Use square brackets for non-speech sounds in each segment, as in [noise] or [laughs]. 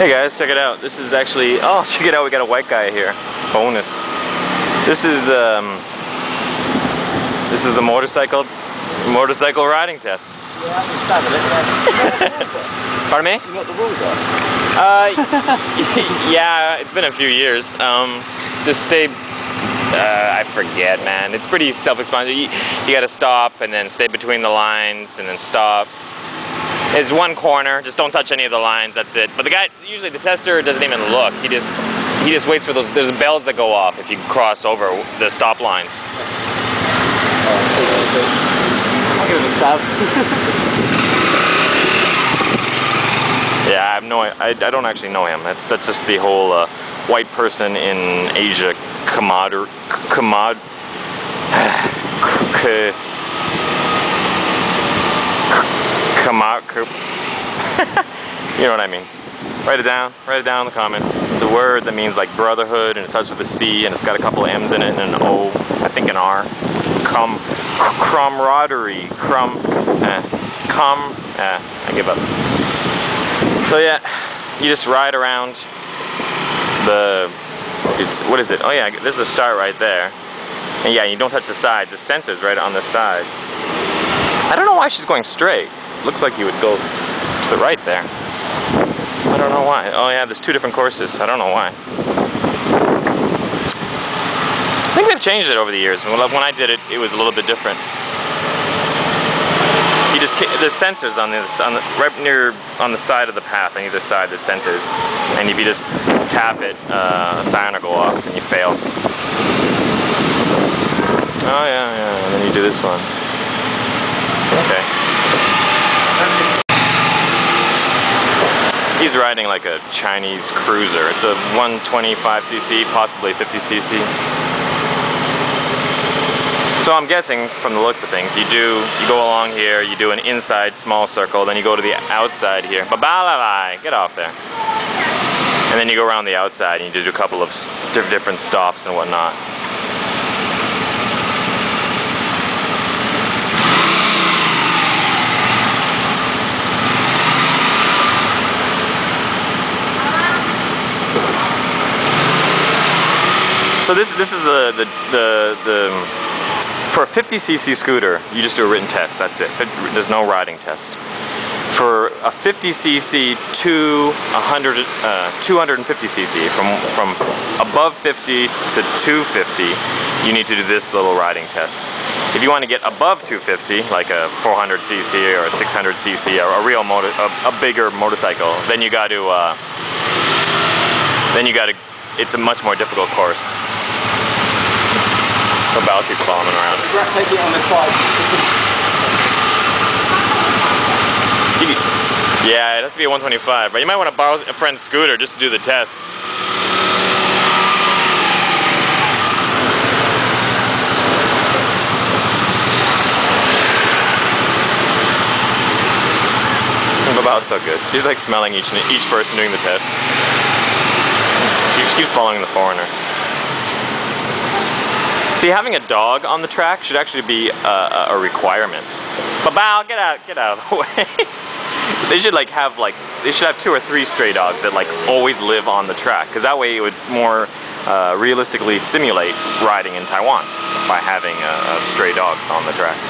Hey guys, check it out. This is actually, oh, [laughs] check it out, we got a white guy here. Bonus. This is, um, this is the motorcycle, motorcycle riding test. [laughs] Pardon me? You got the rules on? Uh, [laughs] yeah, it's been a few years. Um, just stay, uh, I forget, man. It's pretty self-explanatory. You, you gotta stop and then stay between the lines and then stop. There's one corner, just don't touch any of the lines, that's it. But the guy, usually the tester doesn't even look. He just, he just waits for those, there's bells that go off if you cross over the stop lines. I'll give it a stab. Yeah, I have no, I, I don't actually know him. That's that's just the whole uh, white person in Asia commod [sighs] commod commod [laughs] you know what I mean. Write it down. Write it down in the comments. The word that means like brotherhood and it starts with a C and it's got a couple M's in it and an O, I think an R. Com, camaraderie, crum, eh, com, eh, I give up. So yeah, you just ride around the, it's, what is it? Oh yeah, there's a start right there. And yeah, you don't touch the sides, the sensor's right on the side. I don't know why she's going straight. Looks like you would go to the right there. I don't know why. Oh yeah, there's two different courses. I don't know why. I think they've changed it over the years. When I did it, it was a little bit different. You just there's sensors on this on the, right near on the side of the path on either side. There's sensors, and if you just tap it, uh, a sign will go off, and you fail. Oh yeah, yeah. And then you do this one. Okay. He's riding like a Chinese cruiser. It's a 125cc, possibly 50cc. So I'm guessing from the looks of things, you do, you go along here, you do an inside small circle, then you go to the outside here. Ba-ba-la-la, get off there. And then you go around the outside and you do a couple of different stops and whatnot. So this this is the the the, the for a 50cc scooter, you just do a written test. That's it. There's no riding test. For a 50cc to 100, uh, 250cc, from from above 50 to 250, you need to do this little riding test. If you want to get above 250, like a 400cc or a 600cc, or a real motor, a, a bigger motorcycle, then you got to, uh, then you got to. It's a much more difficult course. The bell keeps following around. Take it on this bike. Yeah, it has to be a 125, but you might want to borrow a friend's scooter just to do the test. Babao's so good. She's like smelling each each person doing the test. She keeps following the foreigner. See, having a dog on the track should actually be a, a requirement. Babao, get out, get out of the [laughs] way. they should like have like, they should have two or three stray dogs that like always live on the track. Because that way it would more uh, realistically simulate riding in Taiwan by having uh, stray dogs on the track.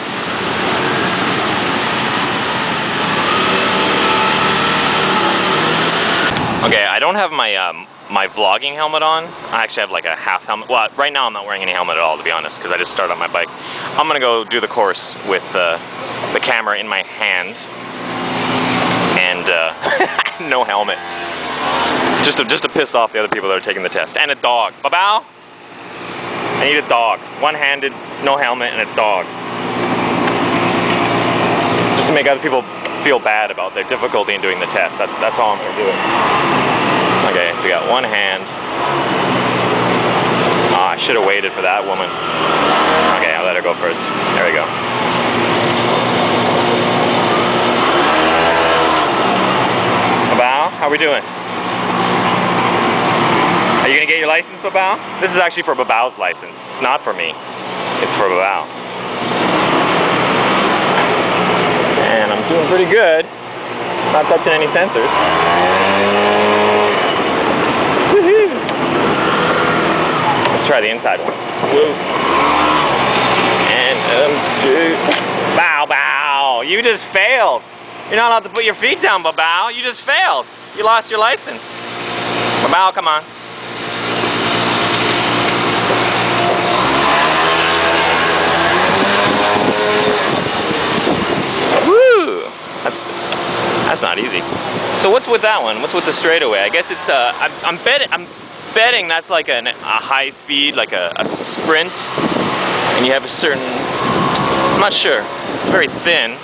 Okay, I don't have my um, my vlogging helmet on. I actually have like a half helmet. Well, right now I'm not wearing any helmet at all, to be honest, because I just started on my bike. I'm gonna go do the course with the, the camera in my hand and uh, [laughs] no helmet. Just to, just to piss off the other people that are taking the test. And a dog. Babao? I need a dog. One-handed, no helmet, and a dog. Just to make other people feel bad about their difficulty in doing the test. That's, that's all I'm gonna do. Okay, so we got one hand. Ah, I should have waited for that woman. Okay, I'll let her go first. There we go. Babao, how are we doing? Are you gonna get your license, Babao? This is actually for Babao's license. It's not for me. It's for Babao. And I'm doing pretty good. Not touching any sensors. Try the inside one. And um, two. Bow, bow. You just failed. You're not allowed to put your feet down, Babao. You just failed. You lost your license. Babao, come on. Woo! That's that's not easy. So what's with that one? What's with the straightaway? I guess it's uh, I'm, I'm betting I'm betting that's like an, a high speed, like a, a sprint, and you have a certain. I'm not sure. It's very thin,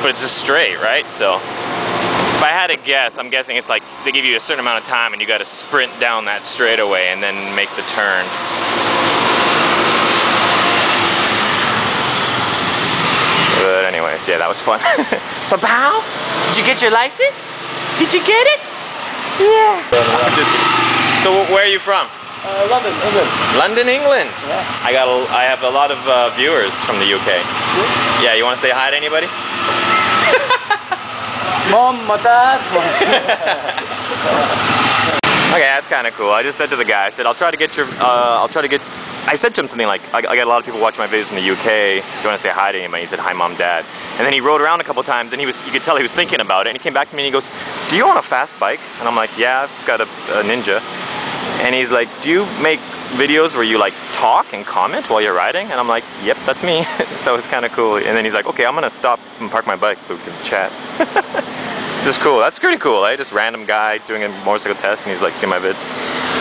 but it's just straight, right? So if I had to guess, I'm guessing it's like they give you a certain amount of time and you got to sprint down that straightaway and then make the turn. But anyways, yeah, that was fun. [laughs] Babao, did you get your license? Did you get it? Yeah. I'm just kidding. So where are you from? Uh, London, England. London, England. Yeah. I got. A, I have a lot of uh, viewers from the UK. Yeah, you want to say hi to anybody? [laughs] Mom, my dad. [laughs] [laughs] Okay, that's kind of cool. I just said to the guy, I said, I'll try to get your, uh, I'll try to get, I said to him something like, I, I got a lot of people watching my videos from the UK, do you want to say hi to anybody? He said, hi mom, dad. And then he rode around a couple times and he was, you could tell he was thinking about it and he came back to me and he goes, do you own a fast bike? And I'm like, yeah, I've got a, a Ninja. And he's like, do you make videos where you like talk and comment while you're riding? And I'm like, yep, that's me. [laughs] so it's kind of cool. And then he's like, okay, I'm gonna stop and park my bike so we can chat. [laughs] Just cool. That's pretty cool, eh? Just random guy doing a motorcycle test and he's like, see my vids.